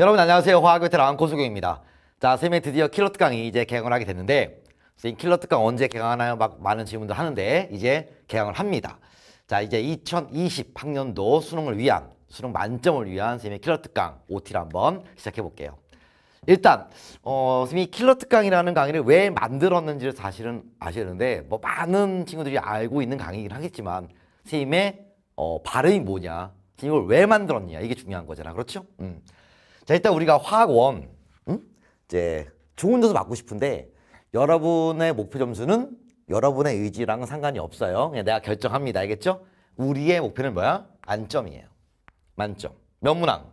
여러분 안녕하세요. 화학의 테랑 고석용입니다. 자, 선생님이 드디어 킬러 특강이 이제 개강을 하게 됐는데 선생님 킬러 특강 언제 개강하나요? 막 많은 질문들 하는데 이제 개강을 합니다. 자, 이제 2020 학년도 수능을 위한 수능 만점을 위한 선생님의 킬러 특강 OT를 한번 시작해 볼게요. 일단 어, 선생님이 킬러 특강이라는 강의를 왜 만들었는지를 사실은 아시는데 뭐 많은 친구들이 알고 있는 강의이긴 하겠지만 선생님의 어, 발음이 뭐냐 선생님 이걸 왜 만들었냐 이게 중요한 거잖아 그렇죠? 음. 자 일단 우리가 화학원 음? 이제 좋은 점수 받고 싶은데 여러분의 목표 점수는 여러분의 의지랑은 상관이 없어요. 그냥 내가 결정합니다. 알겠죠? 우리의 목표는 뭐야? 만점이에요. 만점. 몇 문항?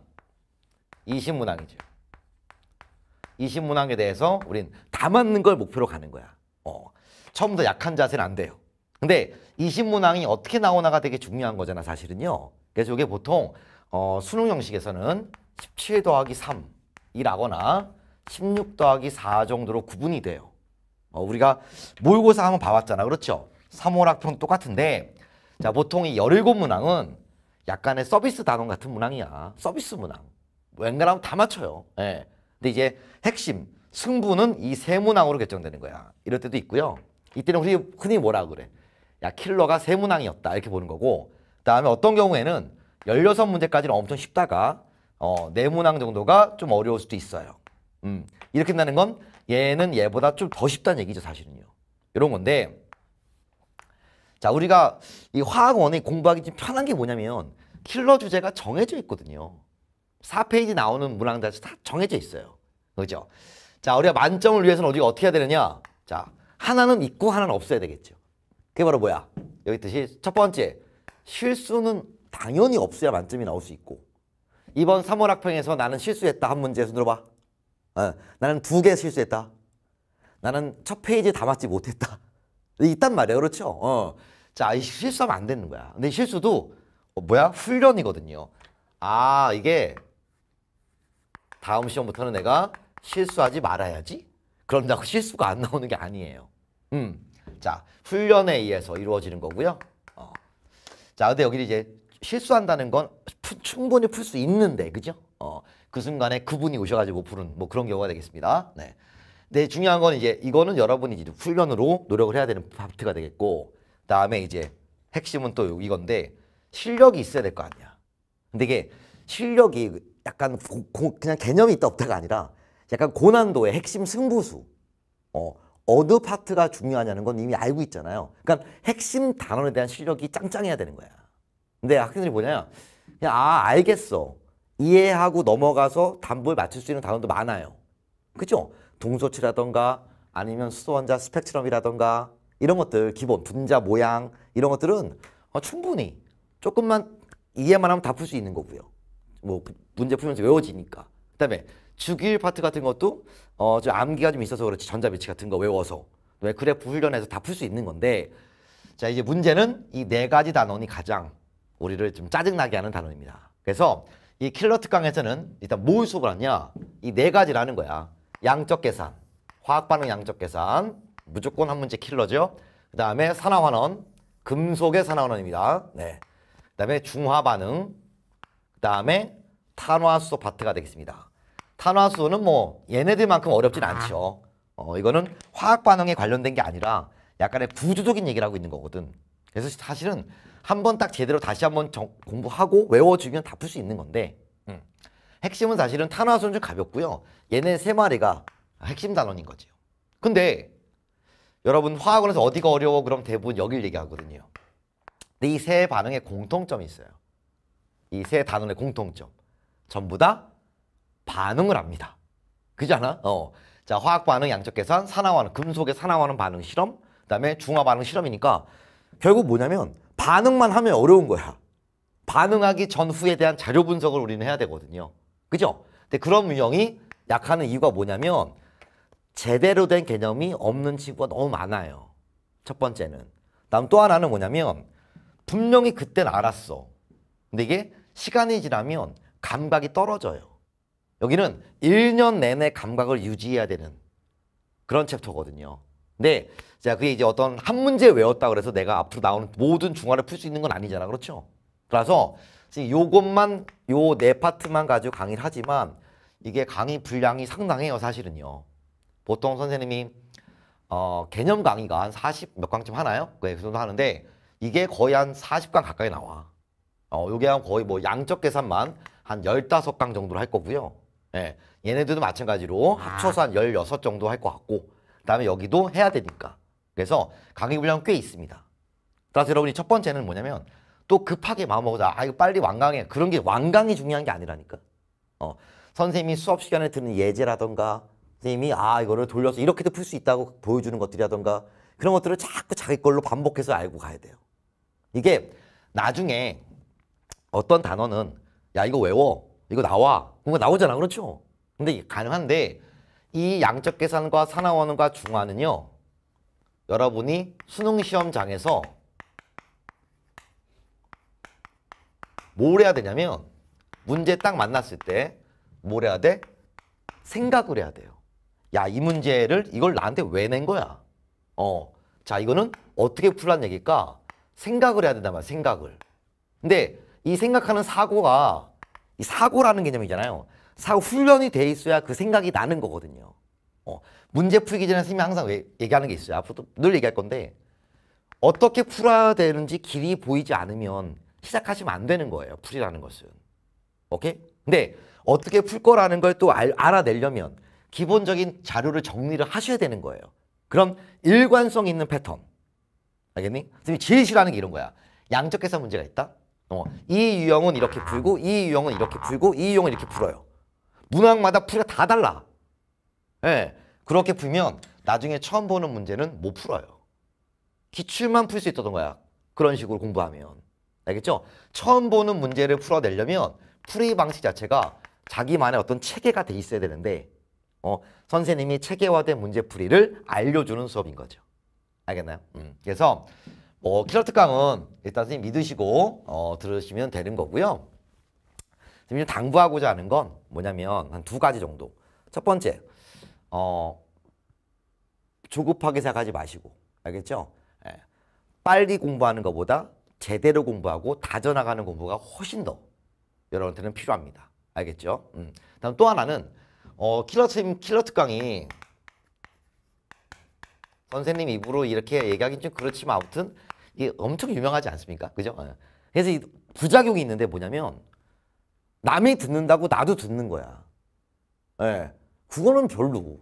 20문항이죠. 20문항에 대해서 우린 다 맞는 걸 목표로 가는 거야. 어. 처음부터 약한 자세는 안 돼요. 근데 20문항이 어떻게 나오나가 되게 중요한 거잖아, 사실은요. 그래서 이게 보통 어, 수능 형식에서는 17 더하기 3이라거나 16 더하기 4 정도로 구분이 돼요. 어, 우리가 모의고사 한번 봐왔잖아. 그렇죠? 3월학평 똑같은데 자 보통 이 17문항은 약간의 서비스 단원 같은 문항이야. 서비스 문항. 웬간하면 다 맞춰요. 예. 근데 이제 핵심, 승부는 이 세 문항으로 결정되는 거야. 이럴 때도 있고요. 이때는 우리 흔히 뭐라 그래? 야 킬러가 세 문항이었다 이렇게 보는 거고 그 다음에 어떤 경우에는 16문제까지는 엄청 쉽다가 어, 네 문항 정도가 좀 어려울 수도 있어요. 음, 이렇게 된다는 건 얘는 얘보다 좀 더 쉽다는 얘기죠, 사실은요. 이런 건데 자, 우리가 이 화학원에 공부하기 좀 편한 게 뭐냐면 킬러 주제가 정해져 있거든요. 4페이지 나오는 문항들 다 정해져 있어요. 그죠? 자, 우리가 만점을 위해서는 우리가 어떻게 해야 되느냐? 자, 하나는 있고 하나는 없어야 되겠죠. 그게 바로 뭐야? 여기 뜻이 첫 번째, 실수는 당연히 없어야 만점이 나올 수 있고 이번 3월 학평에서 나는 실수했다 한 문제 손 들어봐. 어, 나는 두 개 실수했다. 나는 첫 페이지 다 맞지 못했다. 있단 말이야. 그렇죠? 어. 자, 실수하면 안 되는 거야. 근데 실수도 어, 뭐야? 훈련이거든요. 아, 이게 다음 시험부터는 내가 실수하지 말아야지. 그런다고 실수가 안 나오는 게 아니에요. 음. 자, 훈련에 의해서 이루어지는 거고요. 어. 자, 근데 여기 이제 실수한다는 건 푸, 충분히 풀 수 있는데, 그죠? 어. 그 순간에 그분이 오셔가지고 푸는 뭐 그런 경우가 되겠습니다. 네. 근데 중요한 건 이제 이거는 여러분이 이제 훈련으로 노력을 해야 되는 파트가 되겠고, 다음에 이제 핵심은 또 이건데 실력이 있어야 될 거 아니야. 근데 이게 실력이 약간 고, 고, 그냥 개념이 있다 없다가 아니라 약간 고난도의 핵심 승부수. 어, 어느 파트가 중요하냐는 건 이미 알고 있잖아요. 그러니까 핵심 단원에 대한 실력이 짱짱해야 되는 거야. 근데 학생들이 뭐냐? 그냥 아 알겠어. 이해하고 넘어가서 담보를 맞출 수 있는 단원도 많아요. 그죠? 동소치라던가 아니면 수소원자 스펙트럼이라던가 이런 것들 기본 분자 모양 이런 것들은 어, 충분히 조금만 이해만 하면 다 풀 수 있는 거고요. 뭐 문제 풀면서 외워지니까. 그 다음에 주기율 파트 같은 것도 어, 좀 암기가 좀 있어서 그렇지 전자배치 같은 거 외워서 왜 그래프 훈련해서 다 풀 수 있는 건데 자 이제 문제는 이 네 가지 단원이 가장 우리를 좀 짜증나게 하는 단원입니다. 그래서 이 킬러 특강에서는 일단 뭘 수업을 하냐 이 네 가지라는 거야. 양적 계산, 화학 반응 양적 계산, 무조건 한 문제 킬러죠. 그 다음에 산화환원, 금속의 산화환원입니다. 네. 그 다음에 중화 반응, 그 다음에 탄화수소 파트가 되겠습니다. 탄화수소는 뭐 얘네들만큼 어렵진 않죠. 어, 이거는 화학 반응에 관련된 게 아니라 약간의 구조적인 얘기를 하고 있는 거거든. 그래서 사실은 한 번 딱 제대로 다시 한번 공부하고 외워주면 다 풀 수 있는 건데 음. 핵심은 사실은 탄화수소는 좀 가볍고요. 얘네 세 마리가 핵심 단원인 거죠. 근데 여러분 화학원에서 어디가 어려워 그럼 대부분 여길 얘기하거든요. 근데 이 세 반응에 공통점이 있어요. 이 세 단원의 공통점. 전부 다 반응을 합니다. 그잖아? 어. 자, 화학 반응 양적 계산, 산화환, 금속의 산화환 반응 실험, 그다음에 중화 반응 실험이니까 결국 뭐냐면 반응만 하면 어려운 거야. 반응하기 전후에 대한 자료 분석을 우리는 해야 되거든요. 그죠? 근데 그런 유형이 약하는 이유가 뭐냐면 제대로 된 개념이 없는 친구가 너무 많아요. 첫 번째는. 다음 또 하나는 뭐냐면 분명히 그땐 알았어. 근데 이게 시간이 지나면 감각이 떨어져요. 여기는 1년 내내 감각을 유지해야 되는 그런 챕터거든요. 근데 자 그게 이제 어떤 한 문제 외웠다 그래서 내가 앞으로 나오는 모든 중화를 풀 수 있는 건 아니잖아. 그렇죠? 그래서 요것만 요 네 파트만 가지고 강의를 하지만 이게 강의 분량이 상당해요, 사실은요. 보통 선생님이 어, 개념 강의가 한 40 몇 강쯤 하나요? 네, 그 정도 하는데 이게 거의 한 40강 가까이 나와. 어, 요게 한 거의 뭐 양적 계산만 한 15강 정도로 할 거고요. 예. 얘네들도 마찬가지로 합쳐서 한 16 정도 할 것 같고 그 다음에 여기도 해야 되니까. 그래서 강의 분량 꽤 있습니다. 따라서 여러분이 첫 번째는 뭐냐면 또 급하게 마음먹자. 아 이거 빨리 완강해. 그런 게 완강이 중요한 게 아니라니까. 어, 선생님이 수업 시간에 듣는 예제라던가 선생님이 아 이거를 돌려서 이렇게도 풀 수 있다고 보여주는 것들이라던가 그런 것들을 자꾸 자기 걸로 반복해서 알고 가야 돼요. 이게 나중에 어떤 단어는 야 이거 외워 이거 나와 뭔가 나오잖아 그렇죠? 근데 가능한데 이 양적 계산과 산화원과 중화는요 여러분이 수능 시험장에서 뭘 해야 되냐면 문제 딱 만났을 때 뭘 해야 돼? 생각을 해야 돼요. 야, 이 문제를 이걸 나한테 왜 낸 거야? 어. 자, 이거는 어떻게 풀란 얘기일까? 생각을 해야 된단 말이야, 생각을. 근데 이 생각하는 사고가 이 사고라는 개념이잖아요. 사고 훈련이 돼 있어야 그 생각이 나는 거거든요. 어. 문제 풀기 전에 선생님이 항상 왜 얘기하는 게 있어요. 앞으로도 늘 얘기할 건데 어떻게 풀어야 되는지 길이 보이지 않으면 시작하시면 안 되는 거예요. 풀이라는 것은. 오케이? 근데 어떻게 풀 거라는 걸 또 알아내려면 기본적인 자료를 정리를 하셔야 되는 거예요. 그럼 일관성 있는 패턴. 알겠니? 선생님이 제일 싫어하는 게 이런 거야. 양적 계산 문제가 있다. 어, 이 유형은 이렇게 풀고 이 유형은 이렇게 풀고 이 유형은 이렇게 풀어요. 문항마다 풀이가 다 달라. 예. 네, 그렇게 풀면 나중에 처음 보는 문제는 못 풀어요. 기출만 풀 수 있었던 거야. 그런 식으로 공부하면. 알겠죠? 처음 보는 문제를 풀어내려면 풀이 방식 자체가 자기만의 어떤 체계가 돼 있어야 되는데 어, 선생님이 체계화된 문제풀이를 알려주는 수업인 거죠. 알겠나요? 음. 그래서 뭐 키러트 강은 일단 선생님 믿으시고 어, 들으시면 되는 거고요. 선생님 당부하고자 하는 건 뭐냐면 한 두 가지 정도. 첫 번째, 어, 조급하게 생각하지 마시고 알겠죠? 예. 빨리 공부하는 것보다 제대로 공부하고 다져나가는 공부가 훨씬 더 여러분한테는 필요합니다. 알겠죠? 음. 다음 또 하나는 어, 킬러 팀 킬러 특강이 선생님 입으로 이렇게 얘기하긴 좀 그렇지만 아무튼 이게 엄청 유명하지 않습니까? 그죠? 어. 그래서 이 부작용이 있는데 뭐냐면 남이 듣는다고 나도 듣는 거야. 예. 네. 그거는 별로.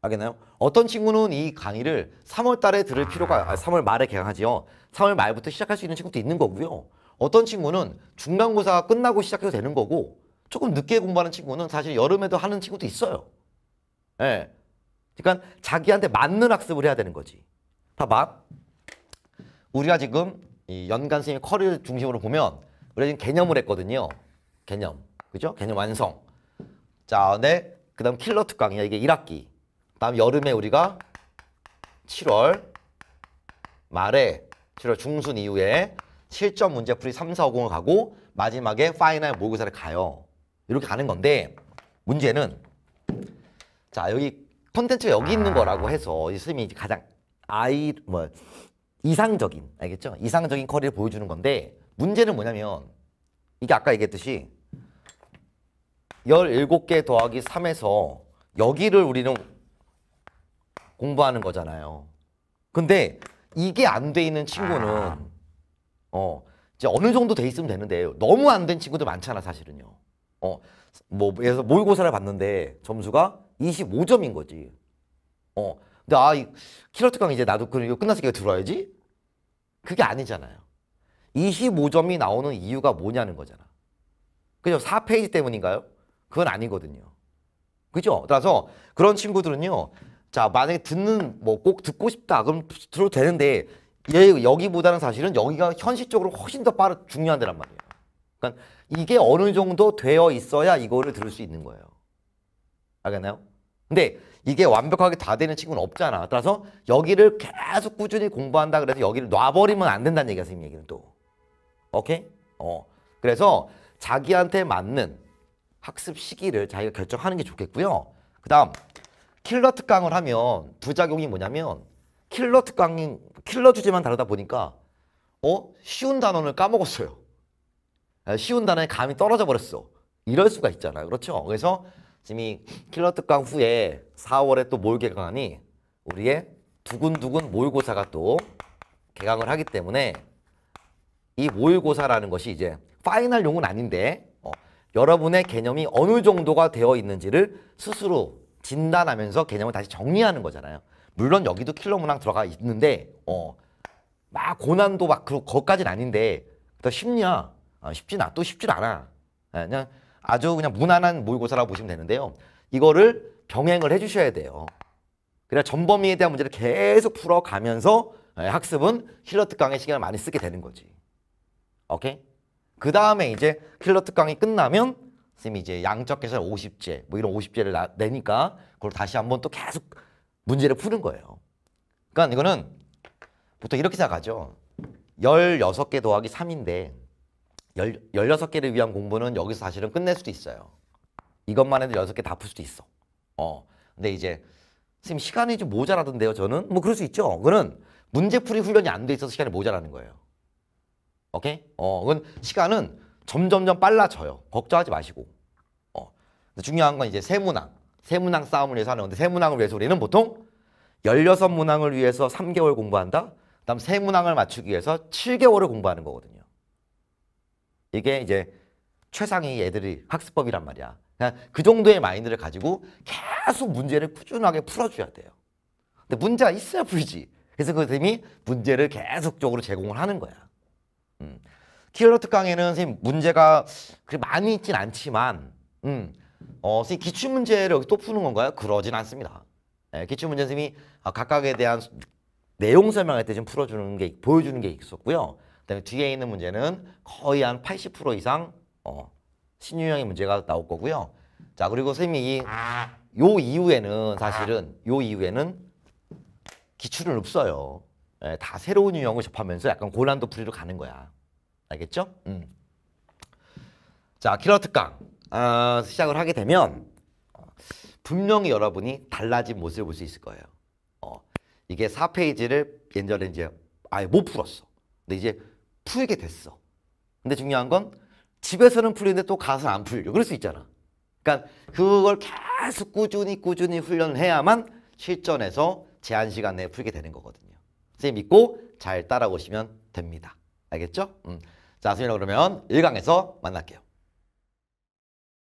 알겠나요? 어떤 친구는 이 강의를 3월 달에 들을 필요가, 아, 3월 말에 개강하지요. 3월 말부터 시작할 수 있는 친구도 있는 거고요. 어떤 친구는 중간고사가 끝나고 시작해도 되는 거고, 조금 늦게 공부하는 친구는 사실 여름에도 하는 친구도 있어요. 예. 네. 그러니까 자기한테 맞는 학습을 해야 되는 거지. 봐봐. 우리가 지금 이 연간 선생님 커리어 중심으로 보면 우리가 지금 개념을 했거든요. 개념. 그죠? 개념 완성. 자, 네. 그 다음 킬러 특강이야. 이게 1학기. 다음 여름에 우리가 7월 말에 7월 중순 이후에 실전 문제 풀이 3, 4, 5, 0을 가고 마지막에 final 모의고사를 가요. 이렇게 가는 건데 문제는 자 여기 콘텐츠가 여기 있는 거라고 해서 이 선생님이 가장 아이 뭐 이상적인 알겠죠? 이상적인 커리를 보여주는 건데 문제는 뭐냐면 이게 아까 얘기했듯이 17개 더하기 3에서 여기를 우리는 공부하는 거잖아요. 근데 이게 안 돼 있는 친구는 어 이제 어느 정도 돼 있으면 되는데 너무 안 된 친구들 많잖아 사실은요. 어, 뭐, 예를 들어서 모의고사를 봤는데 점수가 25점인 거지. 어, 근데 아, 이 키러트 강 이제 나도 그 이거 끝났으니까 들어야지? 그게 아니잖아요. 25점이 나오는 이유가 뭐냐는 거잖아. 그죠? 4페이지 때문인가요? 그건 아니거든요. 그죠? 따라서 그런 친구들은요. 자, 만약에 듣는, 뭐 꼭 듣고 싶다. 그럼 들어도 되는데, 얘 여기보다는 사실은 여기가 현실적으로 훨씬 더 빠르, 중요한 데란 말이에요. 그러니까 이게 어느 정도 되어 있어야 이거를 들을 수 있는 거예요. 알겠나요? 근데 이게 완벽하게 다 되는 친구는 없잖아. 따라서 여기를 계속 꾸준히 공부한다 그래서 여기를 놔버리면 안 된다는 얘기야, 선생님 얘기는 또. 오케이? 어. 그래서 자기한테 맞는 학습 시기를 자기가 결정하는 게 좋겠고요. 그 다음, 킬러 특강을 하면 부작용이 뭐냐면 킬러 특강이 킬러 주제만 다루다 보니까 어? 쉬운 단원을 까먹었어요. 쉬운 단원에 감이 떨어져 버렸어. 이럴 수가 있잖아요. 그렇죠? 그래서 지금 킬러 특강 후에 4월에 또 모의 개강하니 우리의 두근두근 모의고사가 또 개강을 하기 때문에 이 모의고사라는 것이 이제 파이널용은 아닌데 어, 여러분의 개념이 어느 정도가 되어 있는지를 스스로 진단하면서 개념을 다시 정리하는 거잖아요. 물론 여기도 킬러 문항 들어가 있는데 어, 막 고난도 막 그, 거까지는 아닌데 더 쉽냐? 아, 쉽진 않, 또 쉽진 않아. 예, 그냥 아주 그냥 무난한 모의고사라고 보시면 되는데요. 이거를 병행을 해주셔야 돼요. 그래야 전범위에 대한 문제를 계속 풀어가면서 예, 학습은 킬러 특강의 시간을 많이 쓰게 되는 거지. 오케이? 그 다음에 이제 킬러 특강이 끝나면 선생님이 이제 양적 계산 50제 뭐 이런 50제를 나, 내니까 그걸 다시 한번 또 계속 문제를 푸는 거예요. 그러니까 이거는 보통 이렇게 생각하죠. 16개 더하기 3인데 16개를 위한 공부는 여기서 사실은 끝낼 수도 있어요. 이것만 해도 6개 다 풀 수도 있어. 어. 근데 이제 선생님 시간이 좀 모자라던데요, 저는? 뭐 그럴 수 있죠. 그거는 문제풀이 훈련이 안 돼 있어서 시간이 모자라는 거예요. 오케이? 어, 그건 시간은 점점점 빨라져요. 걱정하지 마시고. 어. 중요한 건 이제 세문항. 세문항 싸움을 위해서 하는 건데 세문항을 위해서 우리는 보통 16문항을 위해서 3개월 공부한다. 그다음 세문항을 맞추기 위해서 7개월을 공부하는 거거든요. 이게 이제 최상위 애들이 학습법이란 말이야. 그냥 그 정도의 마인드를 가지고 계속 문제를 꾸준하게 풀어줘야 돼요. 근데 문제가 있어야 풀지. 그래서 그 선생님이 문제를 계속적으로 제공을 하는 거야. 음. 킬러 특강에는 선생님 문제가 그렇게 많이 있진 않지만, 음, 어, 선생님 기출 문제를 또 푸는 건가요? 그러진 않습니다. 예, 기출 문제 선생님이 아, 각각에 대한 내용 설명할 때 좀 풀어주는 게 보여주는 게 있었고요. 그다음에 뒤에 있는 문제는 거의 한 80% 이상 어, 신유형의 문제가 나올 거고요. 자 그리고 선생님이 이, 요 이후에는 사실은 요 이후에는 기출은 없어요. 예, 다 새로운 유형을 접하면서 약간 고난도 풀이로 가는 거야. 알겠죠? 음. 자 킬러 특강 어, 시작을 하게 되면 어, 분명히 여러분이 달라진 모습을 볼 수 있을 거예요. 어, 이게 4페이지를 예전에 이제 아예 못 풀었어. 근데 이제 풀게 됐어. 근데 중요한 건 집에서는 풀리는데 또 가서 안 풀려. 그럴 수 있잖아. 그러니까 그걸 계속 꾸준히 꾸준히 훈련을 해야만 실전에서 제한 시간 내에 풀게 되는 거거든요. 선생님 믿고 잘 따라오시면 됩니다. 알겠죠? 음. 자, 선생님 그러면 1강에서 만날게요.